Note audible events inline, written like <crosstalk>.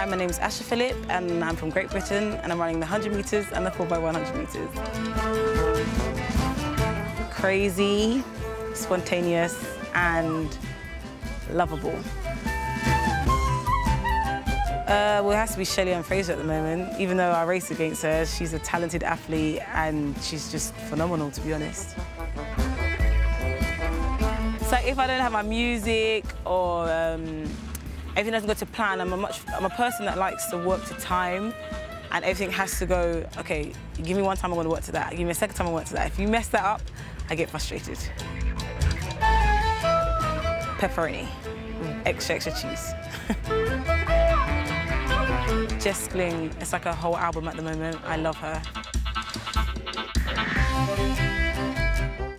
Hi, my name is Asha Philip, and I'm from Great Britain, and I'm running the 100 metres and the 4x100 metres. Crazy, spontaneous, and lovable. Uh, well, it has to be Shelly-Ann Fraser at the moment. Even though I race against her, she's a talented athlete and she's just phenomenal, to be honest. So if I don't have my music or um, everything doesn't go to plan, I'm a, much, I'm a person that likes to work to time and everything has to go, okay, give me one time, I want to work to that. Give me a second time, I work to that. If you mess that up, I get frustrated. Pepperoni, extra, extra cheese. <laughs> Jess Glynne, it's like a whole album at the moment. I love her.